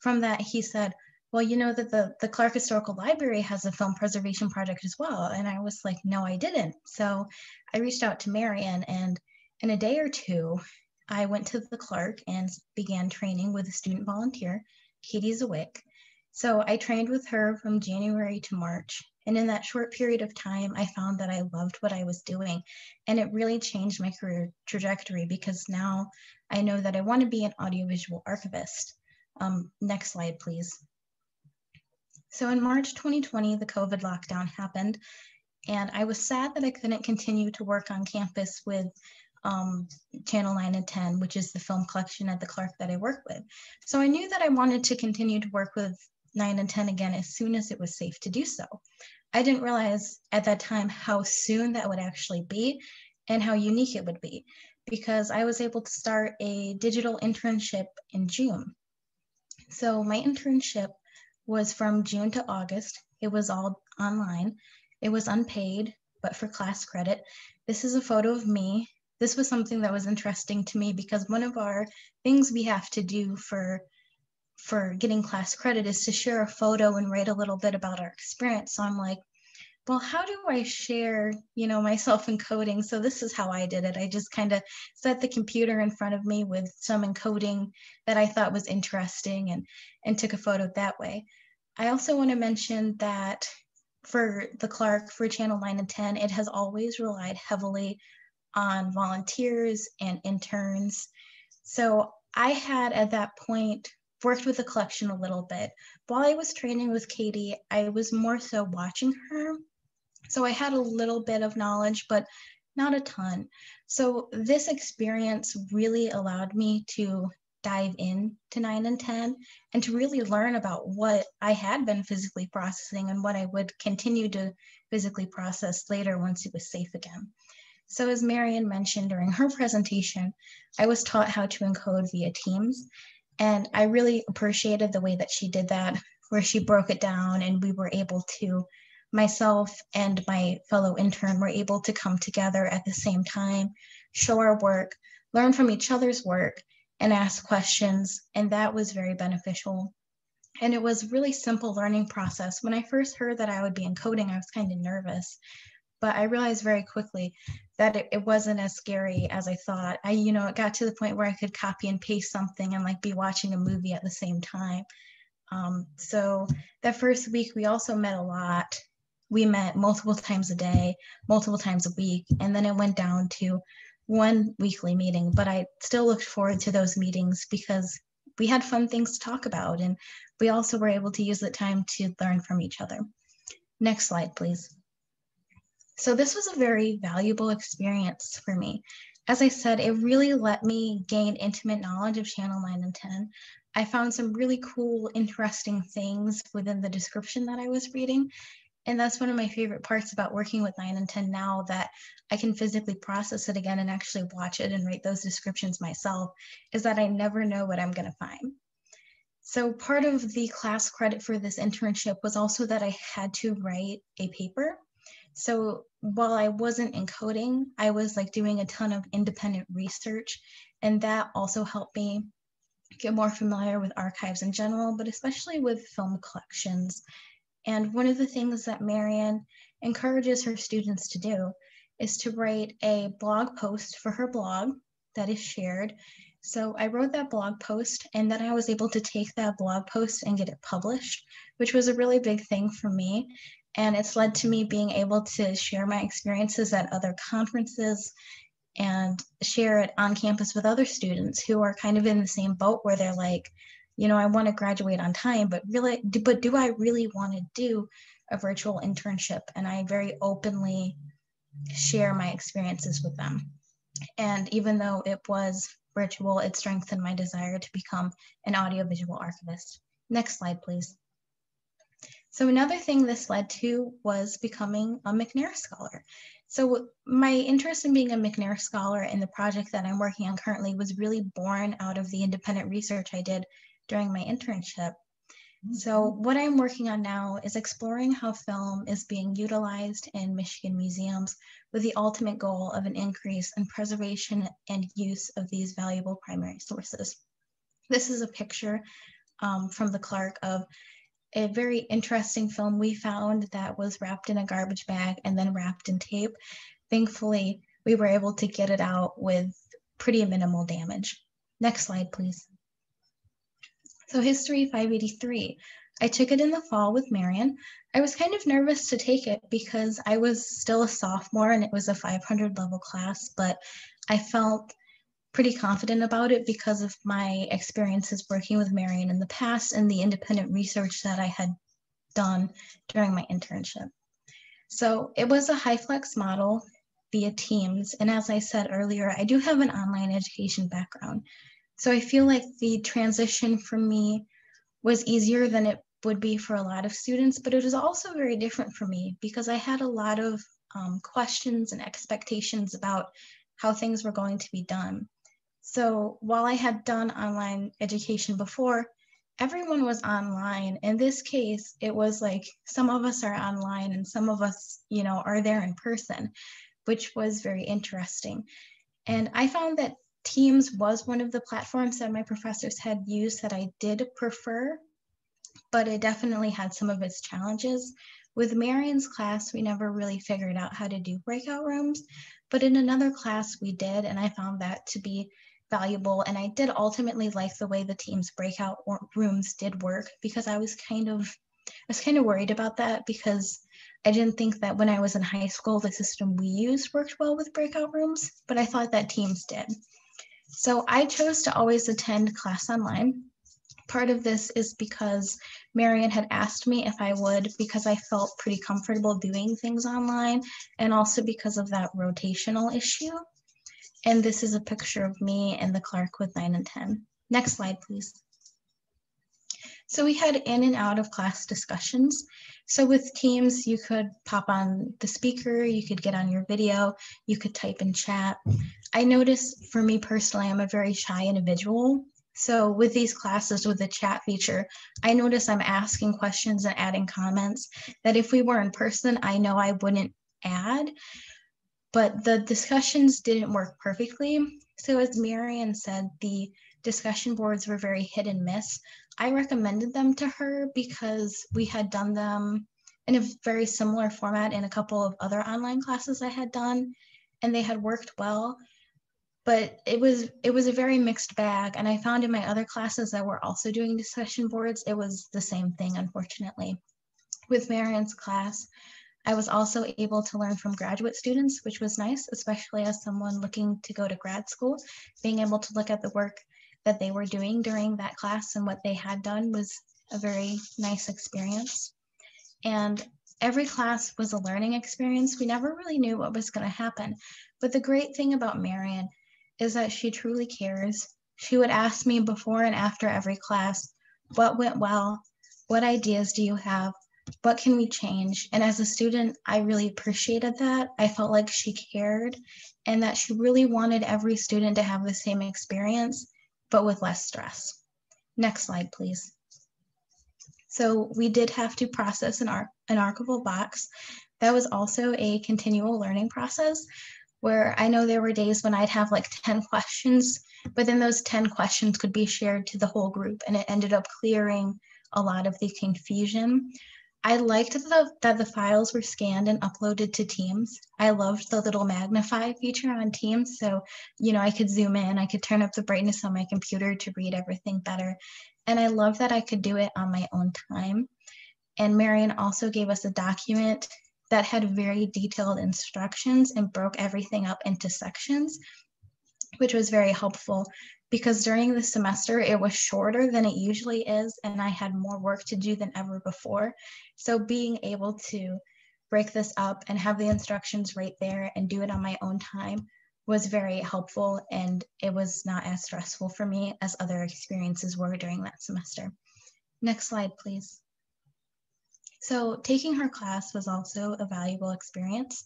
from that, he said, well, you know that the, the Clarke Historical Library has a film preservation project as well. And I was like, no, I didn't. So I reached out to Marian and in a day or two, I went to the Clarke and began training with a student volunteer, Katie Zawick. So I trained with her from January to March. And in that short period of time, I found that I loved what I was doing. And it really changed my career trajectory because now I know that I want to be an audiovisual archivist. Um, next slide, please. So in March 2020, the COVID lockdown happened. And I was sad that I couldn't continue to work on campus with um, Channel 9 and 10, which is the film collection at the Clarke that I work with. So I knew that I wanted to continue to work with 9 and 10 again as soon as it was safe to do so. I didn't realize at that time how soon that would actually be and how unique it would be because I was able to start a digital internship in June. So my internship was from June to August. It was all online. It was unpaid, but for class credit. This is a photo of me this was something that was interesting to me because one of our things we have to do for for getting class credit is to share a photo and write a little bit about our experience. So I'm like, well, how do I share, you know, myself encoding? So this is how I did it. I just kind of set the computer in front of me with some encoding that I thought was interesting and and took a photo that way. I also want to mention that for the Clarke for Channel 9 and 10, it has always relied heavily on volunteers and interns. So I had at that point worked with the collection a little bit. While I was training with Katie, I was more so watching her. So I had a little bit of knowledge, but not a ton. So this experience really allowed me to dive in to 9 and 10 and to really learn about what I had been physically processing and what I would continue to physically process later once it was safe again. So as Marian mentioned during her [laughs] presentation, I was taught how to encode via Teams. And I really appreciated the way that she did that, where she broke it down and we were able to, myself and my fellow intern were able to come together at the same time, show our work, learn from each other's work, and ask questions. And that was very beneficial. And it was really simple learning process. When I first heard that I would be encoding, I was kind of nervous but I realized very quickly that it, it, wasn't as scary as I thought. I, you know, it got to the point where I could copy and paste something and like be watching a movie at the same time. Um, so that first week, we also met a lot. We met multiple times a day, multiple times a week, and then it went down to one weekly meeting. But I still looked forward to those meetings because we had fun things to talk about, and we also were able to use the time to learn from each other. Next slide, please. So this was a very valuable experience for me. As I said, it really let me gain intimate knowledge of Channel 9 and 10. I found some really cool, interesting things within the description that I was reading. And that's one of my favorite parts about working with 9 and 10 now that I can physically process it again and actually watch it and write those descriptions myself, is that I never know what I'm going to find. So part of the class credit for this internship was also that I had to write a paper so while I wasn't encoding, I was like doing a ton of independent research, and that also helped me get more familiar with archives in general, but especially with film collections. And one of the things that Marian encourages her students to do is to write a blog post for her blog that is shared. So I wrote that blog post and then I was able to take that blog post and get it published, which was a really big thing for me and it's led to me being able to share my experiences at other conferences and share it on campus with other students who are kind of in the same boat where they're like, you know, I want to graduate on time, but really, but do I really want to do a virtual internship and I very openly share my experiences with them. And even though it was virtual, it strengthened my desire to become an audiovisual archivist. Next slide, please. So another thing this led to was becoming a McNair Scholar. So my interest in being a McNair Scholar in the project that I'm working on currently was really born out of the independent research I did during my internship. So what I'm working on now is exploring how film is being utilized in Michigan museums with the ultimate goal of an increase in preservation and use of these valuable primary sources. This is a picture um, from the Clarke of a very interesting film we found that was wrapped in a garbage bag and then wrapped in tape. Thankfully, we were able to get it out with pretty minimal damage. Next slide, please. So History 583. I took it in the fall with Marian. I was kind of nervous to take it because I was still a sophomore and it was a 500 level class, but I felt pretty confident about it because of my experiences working with Marian in the past and the independent research that I had done during my internship. So it was a HyFlex model via Teams. And as I said earlier, I do have an online education background. So I feel like the transition for me was easier than it would be for a lot of students, but it was also very different for me because I had a lot of um, questions and expectations about how things were going to be done. So while I had done online education before, everyone was online. In this case, it was like some of us are online and some of us, you know, are there in person, which was very interesting. And I found that Teams was one of the platforms that my professors had used that I did prefer, but it definitely had some of its challenges. With Marian's class, we never really figured out how to do breakout rooms, but in another class we did, and I found that to be valuable. And I did ultimately like the way the team's breakout rooms did work because I was kind of I was kind of worried about that because I didn't think that when I was in high school, the system we used worked well with breakout rooms, but I thought that teams did. So I chose to always attend class online. Part of this is because Marian had asked me if I would because I felt pretty comfortable doing things online and also because of that rotational issue. And this is a picture of me and the Clarke with 9 and 10. Next slide, please. So we had in and out of class discussions. So with Teams, you could pop on the speaker, you could get on your video, you could type in chat. I noticed for me personally, I'm a very shy individual. So with these classes with the chat feature, I notice I'm asking questions and adding comments that if we were in person, I know I wouldn't add but the discussions didn't work perfectly. So as Marian said, the discussion boards were very hit and miss. I recommended them to her because we had done them in a very similar format in a couple of other online classes I had done, and they had worked well. But it was it was a very mixed bag, and I found in my other classes that were also doing discussion boards, it was the same thing, unfortunately. With Marian's class, I was also able to learn from graduate students, which was nice, especially as someone looking to go to grad school. Being able to look at the work that they were doing during that class and what they had done was a very nice experience. And every class was a learning experience. We never really knew what was going to happen. But the great thing about Marian is that she truly cares. She would ask me before and after every class, what went well? What ideas do you have? what can we change? And as a student, I really appreciated that. I felt like she cared and that she really wanted every student to have the same experience, but with less stress. Next slide, please. So we did have to process an, ar an archival box. That was also a continual learning process where I know there were days when I'd have like 10 questions, but then those 10 questions could be shared to the whole group and it ended up clearing a lot of the confusion. I liked the, that the files were scanned and uploaded to Teams. I loved the little magnify feature on Teams. So, you know, I could zoom in, I could turn up the brightness on my computer to read everything better. And I love that I could do it on my own time. And Marian also gave us a document that had very detailed instructions and broke everything up into sections, which was very helpful because during the semester it was shorter than it usually is and I had more work to do than ever before. So being able to break this up and have the instructions right there and do it on my own time was very helpful and it was not as stressful for me as other experiences were during that semester. Next slide, please. So taking her class was also a valuable experience.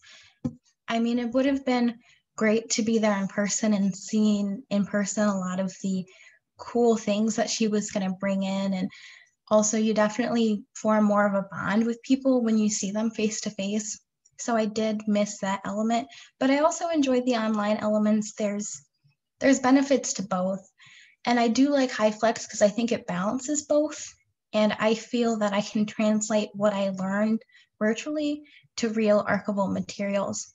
I mean, it would have been great to be there in person and seeing in person a lot of the cool things that she was going to bring in. And also you definitely form more of a bond with people when you see them face to face so i did miss that element but i also enjoyed the online elements. There's there's benefits to both. And i do like HyFlex because i think it balances both. And i feel that i can translate what i learned virtually to real archival materials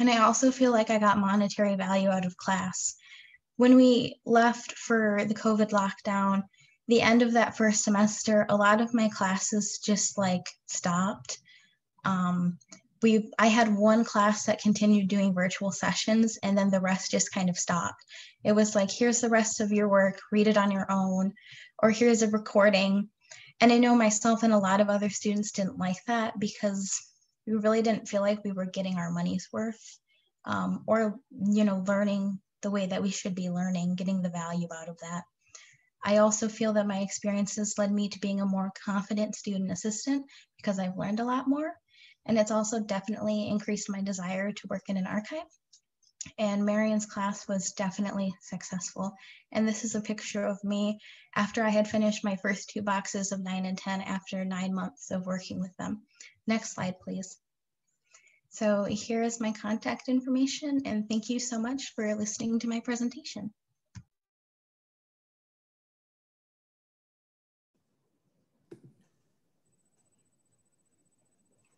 and I also feel like I got monetary value out of class. When we left for the COVID lockdown, the end of that first semester, a lot of my classes just like stopped. Um, we I had one class that continued doing virtual sessions and then the rest just kind of stopped. It was like, here's the rest of your work, read it on your own, or here's a recording. And I know myself and a lot of other students didn't like that because we really didn't feel like we were getting our money's worth um, or, you know, learning the way that we should be learning, getting the value out of that. I also feel that my experiences led me to being a more confident student assistant because I've learned a lot more. And it's also definitely increased my desire to work in an archive. And Marian's class was definitely successful. And this is a picture of me after I had finished my first two boxes of nine and 10 after nine months of working with them. Next slide, please. So here is my contact information and thank you so much for listening to my presentation.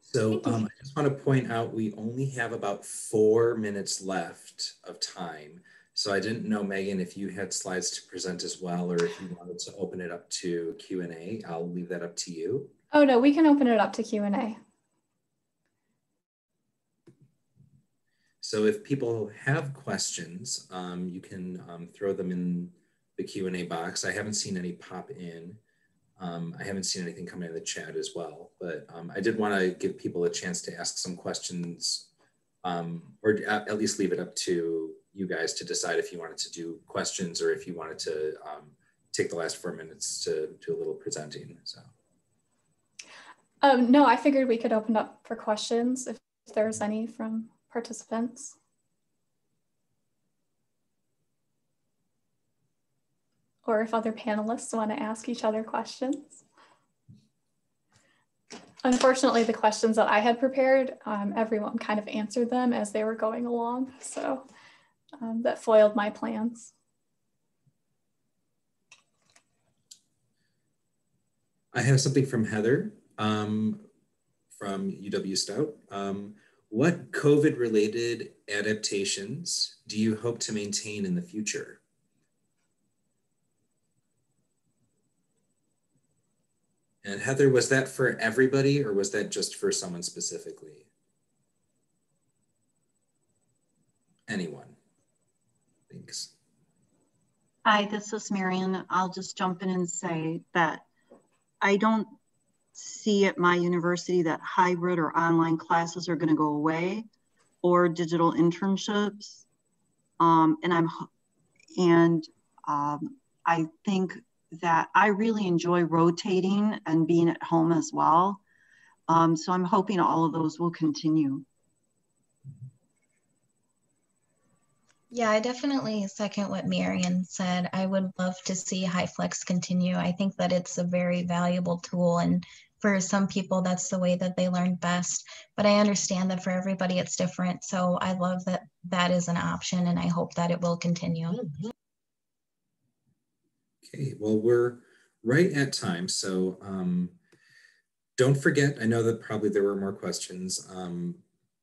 So um, I just want to point out we only have about four minutes left of time. So I didn't know, Megan, if you had slides to present as well, or if you wanted to open it up to Q&A, I'll leave that up to you. Oh no, we can open it up to Q&A. So if people have questions, um, you can um, throw them in the Q&A box. I haven't seen any pop in. Um, I haven't seen anything come in the chat as well, but um, I did want to give people a chance to ask some questions um, or at least leave it up to you guys to decide if you wanted to do questions or if you wanted to um, take the last four minutes to do a little presenting. So. Um, no, I figured we could open up for questions if there's any from participants. Or if other panelists want to ask each other questions. Unfortunately, the questions that I had prepared, um, everyone kind of answered them as they were going along. So um, that foiled my plans. I have something from Heather um, from UW Stout. Um, what COVID related adaptations do you hope to maintain in the future? And Heather, was that for everybody or was that just for someone specifically? Anyone? Thanks. Hi, this is Marian. I'll just jump in and say that I don't see at my university that hybrid or online classes are going to go away or digital internships. Um, and I'm, and um, I think that I really enjoy rotating and being at home as well. Um, so I'm hoping all of those will continue. Yeah, I definitely second what Marian said. I would love to see HyFlex continue. I think that it's a very valuable tool and for some people that's the way that they learn best, but I understand that for everybody it's different. So I love that that is an option and I hope that it will continue. Okay, well, we're right at time. So um, don't forget, I know that probably there were more questions. Um,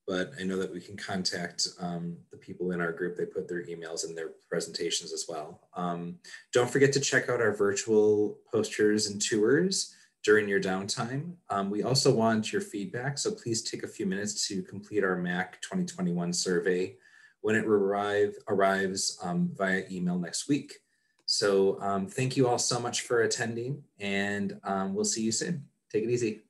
but I know that we can contact um, the people in our group. They put their emails in their presentations as well. Um, don't forget to check out our virtual posters and tours during your downtime. Um, we also want your feedback, so please take a few minutes to complete our MAC 2021 survey when it arrive, arrives um, via email next week. So um, thank you all so much for attending and um, we'll see you soon. Take it easy.